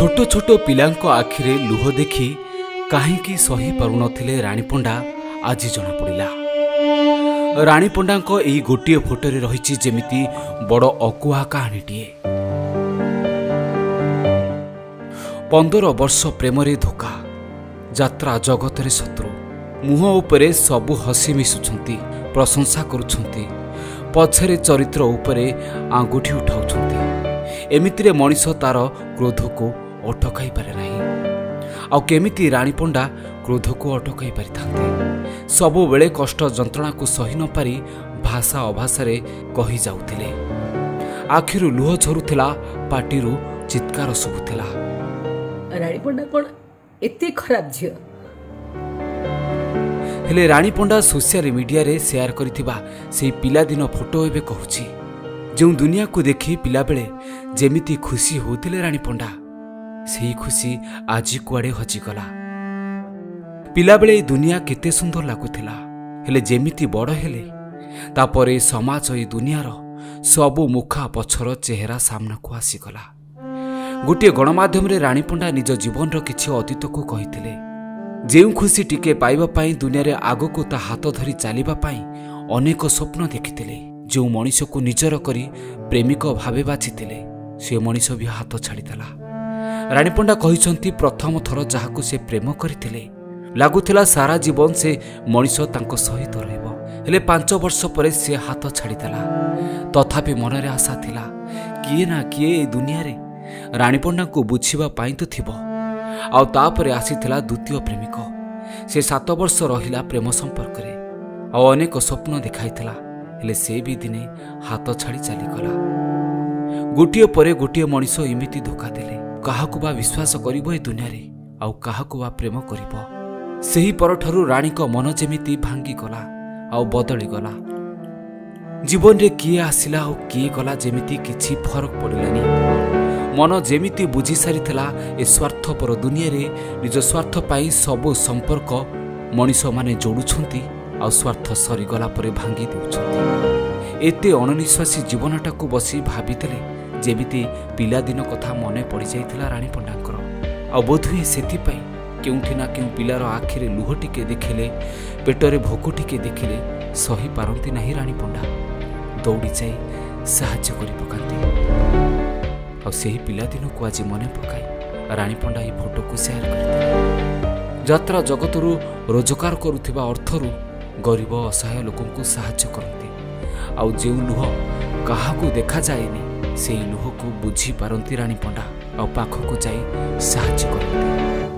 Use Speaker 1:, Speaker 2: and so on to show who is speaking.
Speaker 1: ଛୋଟ ଛୋଟ ପିଲାଙ୍କ ଆଖିରେ ଲୁହ ଦେଖି କାହିଁକି ସହି ପାରୁନଥିଲେ ରାଣୀ ପଣ୍ଡା ଆଜି ଜଣାପଡ଼ିଲା। ରାଣୀ ପଣ୍ଡାଙ୍କ ଏହି ଗୋଟିଏ ଫଟୋରେ ରହିଛି ଯେମିତି ବଡ଼ ଅକୁହା କାହାଣୀଟିଏ। ପନ୍ଦର ବର୍ଷ ପ୍ରେମରେ ଧୋକା ଯାତ୍ରା ଜଗତରେ ଶତ୍ରୁ ମୁହଁ ଉପରେ ସବୁ ହସି ମିଶୁଛନ୍ତି ପ୍ରଶଂସା କରୁଛନ୍ତି ପଛରେ ଚରିତ୍ର ଉପରେ ଆଙ୍ଗୁଠି ଉଠାଉଛନ୍ତି। ଏମିତିରେ ମଣିଷ ତାର କ୍ରୋଧକୁ ଅଟକାଇ ପାରେ ନାହିଁ। ଆଉ କେମିତି ରାଣୀ ପଣ୍ଡା କ୍ରୋଧକୁ ଅଟକାଇ ପାରିଥାନ୍ତେ? ସବୁବେଳେ କଷ୍ଟ ଯନ୍ତ୍ରଣାକୁ ସହି ନ ପାରି ଭାଷା ଅଭାଷାରେ କହିଯାଉଥିଲେ ଆଖିରୁ ଲୁହ ଝରୁଥିଲା ପାଟିରୁ ଚିତ୍କାର ଶୁଭୁଥିଲା।
Speaker 2: ରାଣୀ ପଣ୍ଡା କ'ଣ ଏତେ ଖରାପ ଝିଅ?
Speaker 1: ହେଲେ ରାଣୀ ପଣ୍ଡା ସୋସିଆଲ ମିଡିଆରେ ସେୟାର କରିଥିବା ସେହି ପିଲାଦିନ ଫଟୋ ଏବେ କହୁଛି। ଯେଉଁ ଦୁନିଆକୁ ଦେଖି ପିଲାବେଳେ ଯେମିତି ଖୁସି ହେଉଥିଲେ ରାଣୀ ପଣ୍ଡା ସେହି ଖୁସି ଆଜି କୁଆଡ଼େ ହଜିଗଲା। ପିଲାବେଳେ ଏ ଦୁନିଆ କେତେ ସୁନ୍ଦର ଲାଗୁଥିଲା। ହେଲେ ଯେମିତି ବଡ଼ ହେଲେ ତାପରେ ସମାଜ ଏ ଦୁନିଆର ସବୁ ମୁଖା ପଛର ଚେହେରା ସାମ୍ନାକୁ ଆସିଗଲା। ଗୋଟିଏ ଗଣମାଧ୍ୟମରେ ରାଣୀ ପଣ୍ଡା ନିଜ ଜୀବନର କିଛି ଅତୀତକୁ କହିଥିଲେ। ଯେଉଁ ଖୁସି ଟିକେ ପାଇବା ପାଇଁ ଦୁନିଆରେ ଆଗକୁ ତା ହାତ ଧରି ଚାଲିବା ପାଇଁ ଅନେକ ସ୍ୱପ୍ନ ଦେଖିଥିଲେ ଯେଉଁ ମଣିଷକୁ ନିଜର କରି ପ୍ରେମିକ ଭାବେ ବାଛିଥିଲେ ସେ ମଣିଷ ବି ହାତ ଛାଡ଼ିଦେଲା। ରାଣୀ ପଣ୍ଡା କହିଛନ୍ତି ପ୍ରଥମ ଥର ଯାହାକୁ ସେ ପ୍ରେମ କରିଥିଲେ ଲାଗୁଥିଲା ସାରା ଜୀବନ ସେ ମଣିଷ ତାଙ୍କ ସହିତ ରହିବ। ହେଲେ ପାଞ୍ଚ ବର୍ଷ ପରେ ସେ ହାତ ଛାଡ଼ିଦେଲା। ତଥାପି ମନରେ ଆଶା ଥିଲା କିଏ ନା କିଏ ଏ ଦୁନିଆରେ ରାଣୀ ପଣ୍ଡାଙ୍କୁ ବୁଝିବା ପାଇଁ ତ ଥିବ। ଆଉ ତାପରେ ଆସିଥିଲା ଦ୍ୱିତୀୟ ପ୍ରେମିକ। ସେ ସାତ ବର୍ଷ ରହିଲା ପ୍ରେମ ସମ୍ପର୍କରେ। ଆଉ ଅନେକ ସ୍ୱପ୍ନ ଦେଖାଇଥିଲା ହେଲେ ସେ ବି ଦିନେ ହାତ ଛାଡ଼ି ଚାଲିଗଲା। ଗୋଟିଏ ପରେ ଗୋଟିଏ ମଣିଷ ଏମିତି ଧୋକା ଦେଲେ। କାହାକୁ ବା ବିଶ୍ୱାସ କରିବ ଏ ଦୁନିଆରେ ଆଉ କାହାକୁ ବା ପ୍ରେମ କରିବ। ସେହି ପରଠାରୁ ରାଣୀଙ୍କ ମନ ଯେମିତି ଭାଙ୍ଗିଗଲା ଆଉ ବଦଳିଗଲା। ଜୀବନରେ କିଏ ଆସିଲା ଆଉ କିଏ ଗଲା ଯେମିତି କିଛି ଫରକ ପଡ଼ିଲାନି। ମନ ଯେମିତି ବୁଝି ସାରିଥିଲା ଏ ସ୍ୱାର୍ଥପର ଦୁନିଆରେ ନିଜ ସ୍ୱାର୍ଥ ପାଇଁ ସବୁ ସମ୍ପର୍କ ମଣିଷମାନେ ଯୋଡ଼ୁଛନ୍ତି ଆଉ ସ୍ୱାର୍ଥ ସରିଗଲା ପରେ ଭାଙ୍ଗି ଦେଉଛନ୍ତି। ଏତେ ଅଣନିଶ୍ୱାସୀ ଜୀବନଟାକୁ ବସି ଭାବିଥିଲେ ଯେମିତି ପିଲାଦିନ କଥା ମନେ ପଡ଼ିଯାଇଥିଲା ରାଣୀ ପଣ୍ଡାଙ୍କର। ଆଉ ବୋଧହୁଏ ସେଥିପାଇଁ କେଉଁଠି ନା କେଉଁ ପିଲାର ଆଖିରେ ଲୁହ ଟିକେ ଦେଖିଲେ ପେଟରେ ଭୋକ ଟିକେ ଦେଖିଲେ ସହିପାରନ୍ତି ନାହିଁ ରାଣୀ ପଣ୍ଡା। ଦୌଡ଼ି ଯାଇ ସାହାଯ୍ୟ କରି ପକାନ୍ତି। ଆଉ ସେହି ପିଲାଦିନକୁ ଆଜି ମନେ ପକାଇ ରାଣୀ ପଣ୍ଡା ଏହି ଫଟୋକୁ ସେୟାର କରିଥିଲେ। ଯାତ୍ରା ଜଗତରୁ ରୋଜଗାର କରୁଥିବା ଅର୍ଥରୁ ଗରିବ ଅସହାୟ ଲୋକଙ୍କୁ ସାହାଯ୍ୟ କରନ୍ତି। ଆଉ ଯେଉଁ ଲୁହ କାହାକୁ ଦେଖାଯାଏନି ସେହି ଲୁହକୁ ବୁଝିପାରନ୍ତି ରାଣୀ ପଣ୍ଡା ଆଉ ପାଖକୁ ଯାଇ ସାହାଯ୍ୟ କରନ୍ତି।